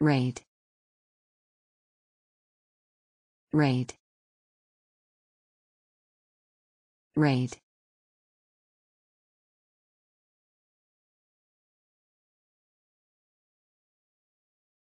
Raid. Raid. Raid.